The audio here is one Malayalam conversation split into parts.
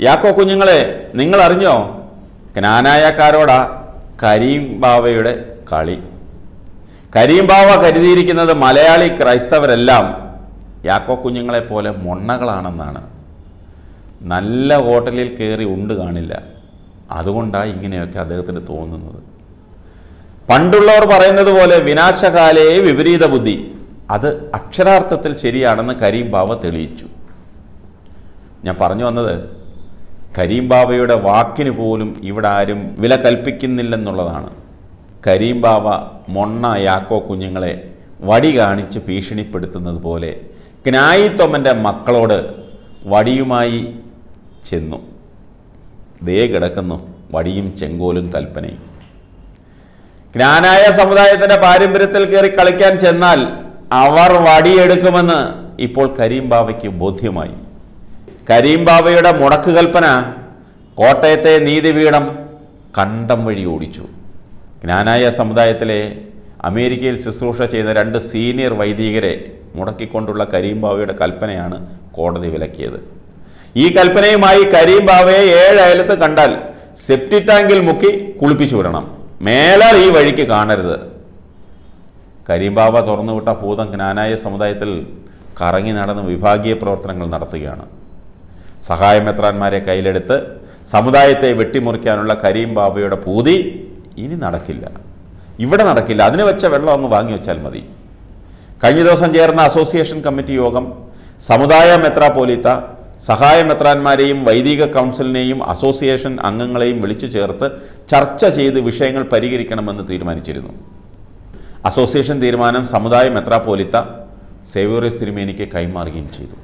യാക്കോ കുഞ്ഞുങ്ങളെ നിങ്ങൾ അറിഞ്ഞോ ജ്ഞാനായക്കാരോടാ കരീം ബാവയുടെ കളി. കരീം ബാവ കരുതിയിരിക്കുന്നത് മലയാളി ക്രൈസ്തവരെല്ലാം യാക്കോ കുഞ്ഞുങ്ങളെ പോലെ മൊണ്ണകളാണെന്നാണ്. നല്ല ഹോട്ടലിൽ കയറി ഉണ്ട് കാണില്ല. അതുകൊണ്ടാണ് ഇങ്ങനെയൊക്കെ അദ്ദേഹത്തിന് തോന്നുന്നത്. പണ്ടുള്ളവർ പറയുന്നത് പോലെ വിനാശകാലയെ വിപരീത ബുദ്ധി. അത് അക്ഷരാർത്ഥത്തിൽ ശരിയാണെന്ന് കരീം ബാവ തെളിയിച്ചു. ഞാൻ പറഞ്ഞു വന്നത് കരീം ബാബയുടെ വാക്കിന് പോലും ഇവിടെ ആരും വില കൽപ്പിക്കുന്നില്ലെന്നുള്ളതാണ്. കരീം ബാബ മൊണ്ണ യാക്കോ കുഞ്ഞുങ്ങളെ വടി കാണിച്ച് ഭീഷണിപ്പെടുത്തുന്നത് പോലെ ജ്ഞായിത്വമ്മന്റെ മക്കളോട് വടിയുമായി ചെന്നു. ദേ കിടക്കുന്നു വടിയും ചെങ്കോലും കൽപ്പനയും. ജ്ഞാനായ സമുദായത്തിന്റെ പാരമ്പര്യത്തിൽ കയറി കളിക്കാൻ ചെന്നാൽ അവർ വടിയെടുക്കുമെന്ന് ഇപ്പോൾ കരീം ബാവയ്ക്ക് ബോധ്യമായി. കരീം ബാബയുടെ മുടക്ക് കൽപ്പന കോട്ടയത്തെ നീതിപീഠം കണ്ടം വഴി ഓടിച്ചു. ജ്ഞാനായ സമുദായത്തിലെ അമേരിക്കയിൽ ശുശ്രൂഷ ചെയ്ത രണ്ട് സീനിയർ വൈദികരെ മുടക്കിക്കൊണ്ടുള്ള കരീം ബാവയുടെ കൽപ്പനയാണ് കോടതി വിലക്കിയത്. ഈ കൽപ്പനയുമായി കരീം ബാവയെ ഏഴ് അയലത്ത് കണ്ടാൽ സെപ്റ്റി ടാങ്കിൽ മുക്കി കുളിപ്പിച്ചു വിടണം. മേലാൽ ഈ വഴിക്ക് കാണരുത്. കരീംബാവ തുറന്നുവിട്ട ഭൂതം ജ്ഞാനായ സമുദായത്തിൽ കറങ്ങി നടന്ന് വിഭാഗീയ പ്രവർത്തനങ്ങൾ നടത്തുകയാണ്. സഹായമെത്രാന്മാരെ കയ്യിലെടുത്ത് സമുദായത്തെ വെട്ടിമുറിക്കാനുള്ള കരീം ബാബയുടെ പൂതി ഇനി നടക്കില്ല. ഇവിടെ നടക്കില്ല. അതിന് വെച്ച വെള്ളം അങ്ങ് വാങ്ങി വെച്ചാൽ മതി. കഴിഞ്ഞ ദിവസം ചേർന്ന അസോസിയേഷൻ കമ്മിറ്റി യോഗം സമുദായ മെത്രാപോലീത്ത സഹായ മെത്രാന്മാരെയും വൈദിക കൗൺസിലിനെയും അസോസിയേഷൻ അംഗങ്ങളെയും വിളിച്ചു ചേർത്ത് ചർച്ച ചെയ്ത് വിഷയങ്ങൾ പരിഹരിക്കണമെന്ന് തീരുമാനിച്ചിരുന്നു. അസോസിയേഷൻ തീരുമാനം സമുദായ മെത്രാപോലിത്ത സേവ്യോറിയസ് തിരുമേനിക്ക് കൈമാറുകയും ചെയ്തു.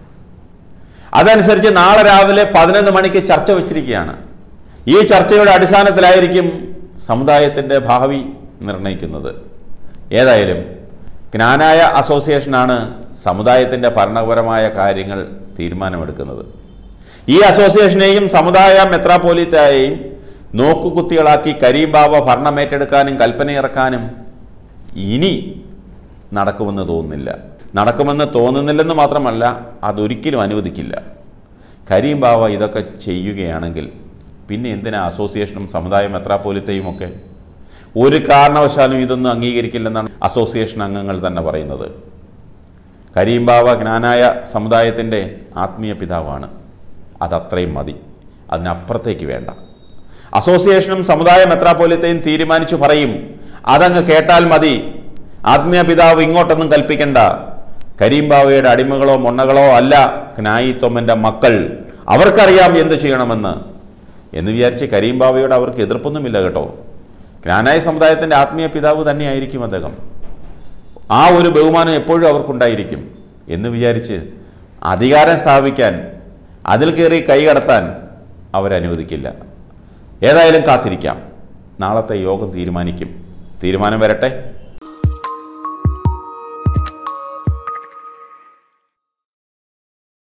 അതനുസരിച്ച് നാളെ രാവിലെ പതിനൊന്ന് മണിക്ക് ചർച്ച വച്ചിരിക്കുകയാണ്. ഈ ചർച്ചയുടെ അടിസ്ഥാനത്തിലായിരിക്കും സമുദായത്തിന്റെ ഭാവി നിർണയിക്കുന്നത് ഏതായാലും ജ്ഞാനായ അസോസിയേഷനാണ് സമുദായത്തിന്റെ ഭരണപരമായ കാര്യങ്ങൾ തീരുമാനമെടുക്കുന്നത്. ഈ അസോസിയേഷനെയും സമുദായ മെത്രാപോലിത്തയെയും നോക്കുകുത്തികളാക്കി കരീം ബാബ ഭരണമേറ്റെടുക്കാനും കൽപ്പനയിറക്കാനും ഇനി നടക്കുമെന്ന് തോന്നുന്നില്ല. നടക്കുമെന്ന് തോന്നുന്നില്ലെന്ന് മാത്രമല്ല അതൊരിക്കലും അനുവദിക്കില്ല. കരീം ബാവ ഇതൊക്കെ ചെയ്യുകയാണെങ്കിൽ പിന്നെ എന്തിനാ അസോസിയേഷനും സമുദായ മെത്രാപോലിത്തയും ഒക്കെ? ഒരു കാരണവശാലും ഇതൊന്നും അംഗീകരിക്കില്ലെന്നാണ് അസോസിയേഷൻ അംഗങ്ങൾ തന്നെ പറയുന്നത്. കരീം ബാവ ജ്ഞാനായ സമുദായത്തിന്റെ ആത്മീയ പിതാവാണ്. അതത്രയും മതി. അതിനപ്പുറത്തേക്ക് വേണ്ട. അസോസിയേഷനും സമുദായ മെത്രാപോലിത്തയും തീരുമാനിച്ചു പറയും. അതങ്ങ് കേട്ടാൽ മതി. ആത്മീയ പിതാവ് ഇങ്ങോട്ടൊന്നും കൽപ്പിക്കണ്ട. കരീം ബാവയുടെ അടിമകളോ മൊണ്ണകളോ അല്ല ക്നായിത്തൊമ്മന്റെ മക്കൾ. അവർക്കറിയാം എന്ത് ചെയ്യണമെന്ന്. എന്ന് വിചാരിച്ച് കരീംബാവയോട് അവർക്ക് എതിർപ്പൊന്നുമില്ല കേട്ടോ. ജ്ഞാനായ സമുദായത്തിന്റെ ആത്മീയ പിതാവ് തന്നെയായിരിക്കും അദ്ദേഹം. ആ ഒരു ബഹുമാനം എപ്പോഴും അവർക്കുണ്ടായിരിക്കും. എന്ന് വിചാരിച്ച് അധികാരം സ്ഥാപിക്കാൻ അതിൽ കയറി കൈകടത്താൻ അവരനുവദിക്കില്ല. ഏതായാലും കാത്തിരിക്കാം. നാളത്തെ യോഗം തീരുമാനിക്കും. തീരുമാനം വരട്ടെ.